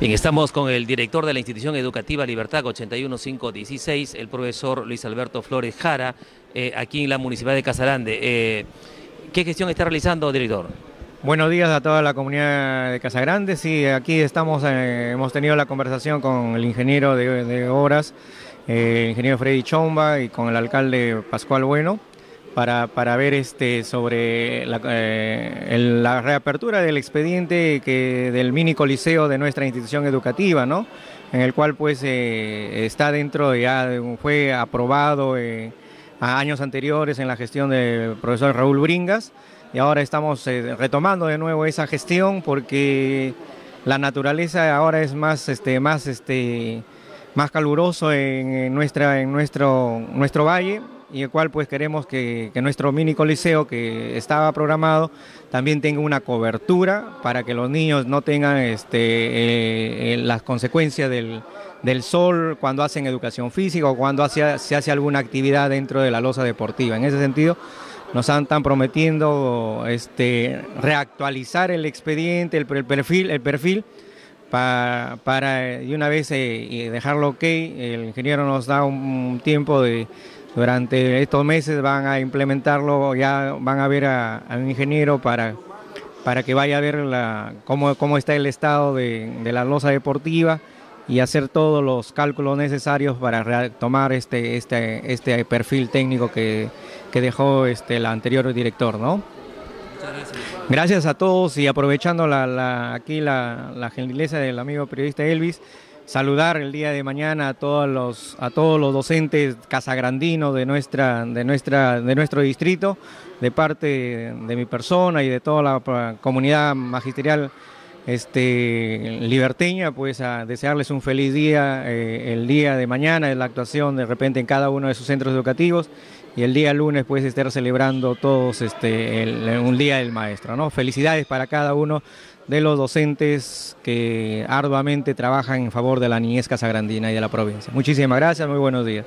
Bien, estamos con el director de la institución educativa Libertad 81516, el profesor Luis Alberto Flores Jara, eh, aquí en la Municipalidad de Casagrande. Eh, ¿Qué gestión está realizando, director? Buenos días a toda la comunidad de Casagrande. Sí, aquí estamos, eh, hemos tenido la conversación con el ingeniero de, obras, el ingeniero Freddy Chomba y con el alcalde Pascual Bueno para, ver este, sobre eh, la, reapertura del expediente que, del mini coliseo de nuestra institución educativa, ¿no? en el cual pues eh, está dentro, ya fue aprobado eh, a años anteriores en la gestión del profesor Raúl Bringas y ahora estamos retomando de nuevo esa gestión porque la naturaleza ahora es más, este, más, este, más caluroso en, nuestra, en nuestro, nuestro valle y el cual pues queremos que, nuestro mini coliseo que estaba programado también tenga una cobertura para que los niños no tengan este, eh, eh, las consecuencias del, sol cuando hacen educación física o cuando se hace alguna actividad dentro de la losa deportiva. En ese sentido, nos están prometiendo este, reactualizar el expediente, el, perfil, el perfil para, de una vez eh, dejarlo ok. El ingeniero nos da un tiempo de durante estos meses van a implementarlo, ya van a ver a, un ingeniero para, para que vaya a ver la, cómo, cómo está el estado de, la losa deportiva y hacer todos los cálculos necesarios para tomar este, este, este perfil técnico que, dejó este, el anterior director. ¿no? Gracias a todos y aprovechando la, aquí la, la gentileza del amigo periodista Elvis, saludar el día de mañana a todos los, a todos los docentes casagrandinos de, nuestra, de, nuestra, de nuestro distrito, de parte de mi persona y de toda la comunidad magisterial este, liberteña, pues a desearles un feliz día eh, el día de mañana, la actuación de repente en cada uno de sus centros educativos y el día lunes pues estar celebrando todos este, un día del maestro. ¿no? Felicidades para cada uno de los docentes que arduamente trabajan en favor de la niñez casagrandina y de la provincia. Muchísimas gracias, muy buenos días.